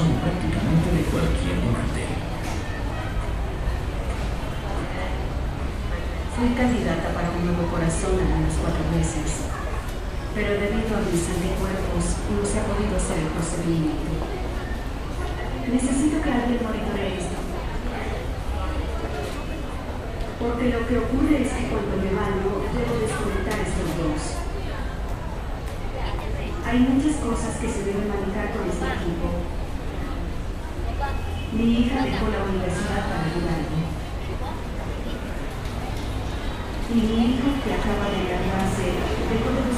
corazón prácticamente de cualquier donante. Fui candidata para un nuevo corazón en unos cuatro meses, pero debido a mis anticuerpos no se ha podido hacer el procedimiento. Necesito que alguien monitoree esto. Porque lo que ocurre es que cuando me baño debo desconectar estos dos. Hay muchas cosas que se deben manejar con este equipo. Mi hija dejó la universidad para ayudarme. Y mi hijo, que acaba de graduarse, dejó de